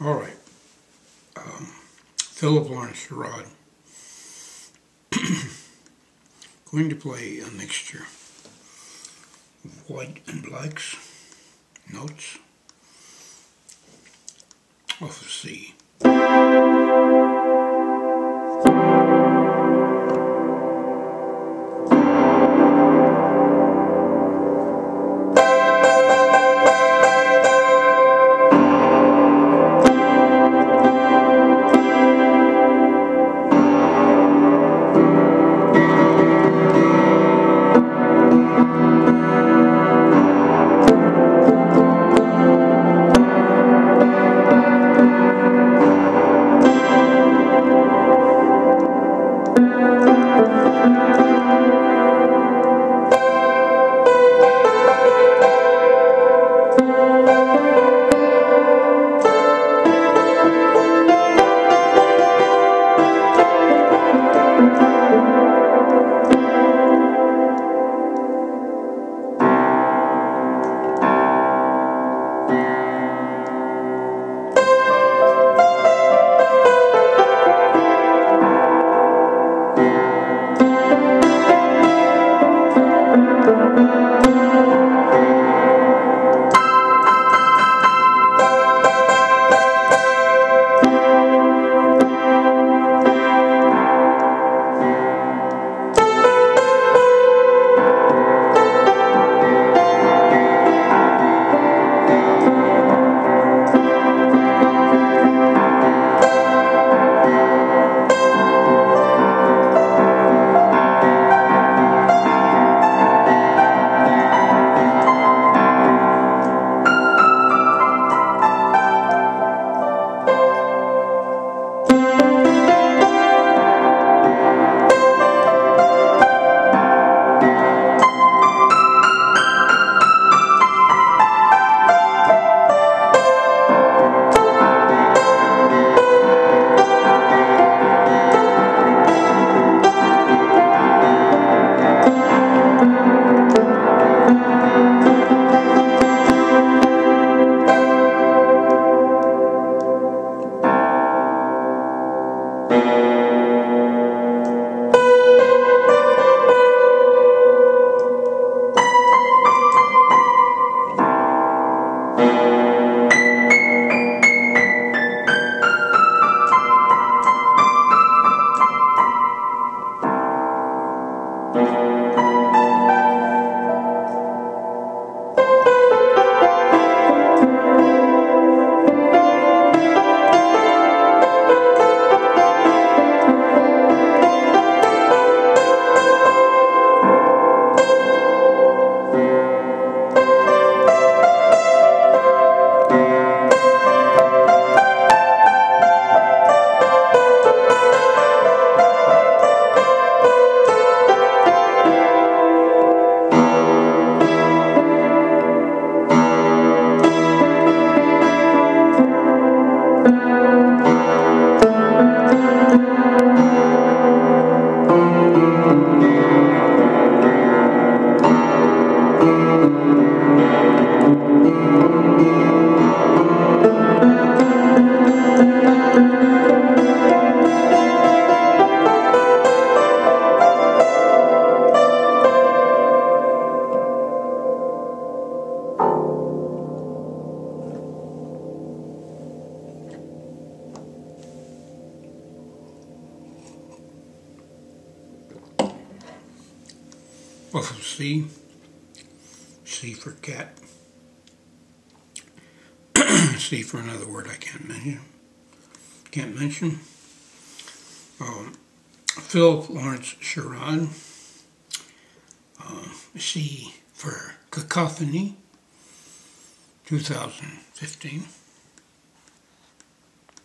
All right. Um, Philip Lawrence Sherrod. Going to play a mixture of white and blacks, notes, off of C. Off of C. C for cat. C for another word I can't mention. Can't mention. Um, Philip Lawrence Sherrod. Uh, C for cacophony. 2015.